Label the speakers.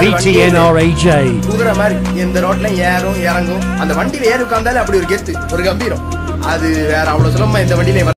Speaker 1: மாதிரி குதிரை மாதிரி. ரோட்ல ஏறும் இறங்கும். அந்த வண்டியில ஏறி உட்கார்ந்தாலே அப்படி ஒரு கெத்து ஒரு கம்பீரம். அது வேற அவ்வளவு சுலமா இந்த வண்டியில